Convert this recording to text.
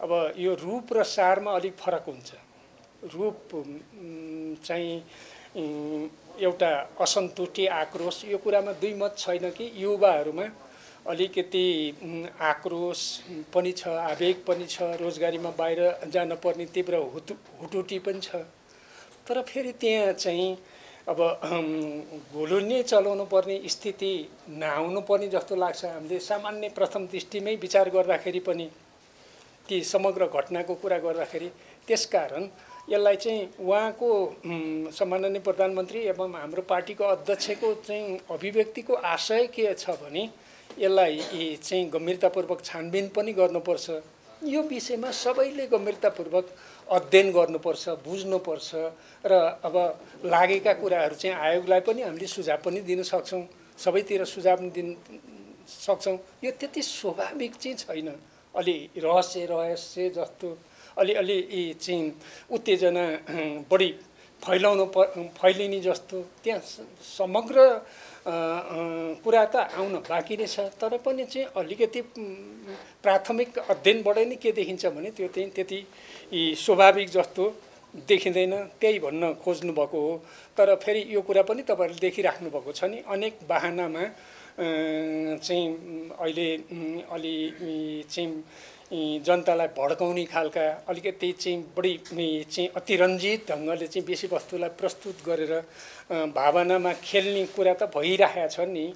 अब यो रूप र सारमा अलिक फरक हुन्छ। रूप चाहिँ एउटा असन्तुष्टि आक्रोश यो कुरामा दुई मत छैन कि युवाहरूमा अलिकति आक्रोश पनि छ आवेग पनि छ रोजगारीमा बाहिर जान पर्ने तीव्र हुटु हुटुटी पनि छ। तर फेरि त्यहाँ चाहिँ अब घोलो चलाउनु पर्ने स्थिति नआउनु पर्ने जस्तो लाग्छ। हामीले सामान्य प्रथम दृष्टिमै विचार गर्दाखेरि पनि ती समग्र घटनाको कुरा गर्दाखेरि त्यसकारण यसलाई चाहिँ उहाँको सम्माननीय प्रधानमन्त्री एवं हाम्रो पार्टीको अध्यक्षको चाहिँ अभिव्यक्तिको आशय के छ भने यसलाई चाहिँ गम्भीरतापूर्वक छानबिन पनि गर्नुपर्छ। यो विषयमा सबैले गम्भीरतापूर्वक अध्ययन गर्नुपर्छ बुझ्नुपर्छ र अब लागेका कुराहरू चाहिँ आयोगलाई पनि हामीले सुझाव पनि दिन सक्छौँ सबैतिर सुझाव दिन सक्छौँ। यो त्यति स्वाभाविक चाहिँ छैन। अलि रहस्य रहस्य जस्तो अलिअलि चाहिँ उत्तेजना बढी फैलाउनु प फैलिने जस्तो त्यहाँ समग्र कुरा त आउन बाँकी नै छ तर पनि चाहिँ अलिकति प्राथमिक अध्ययनबाटै नै के देखिन्छ भने त्यो चाहिँ त्यति स्वाभाविक जस्तो देखिँदैन त्यही भन्न खोज्नु भएको हो। तर फेरि यो कुरा पनि तपाईँहरूले देखिराख्नु भएको छ नि अनेक बाहनामा चाहिँ अहिले अलि चाहिँ जनतालाई भड्काउने खालका अलिकति चाहिँ बढी चाहिँ अतिरञ्जित ढङ्गले चाहिँ विषयवस्तुलाई प्रस्तुत गरेर भावनामा खेल्ने कुरा त भइरहेको छ नि।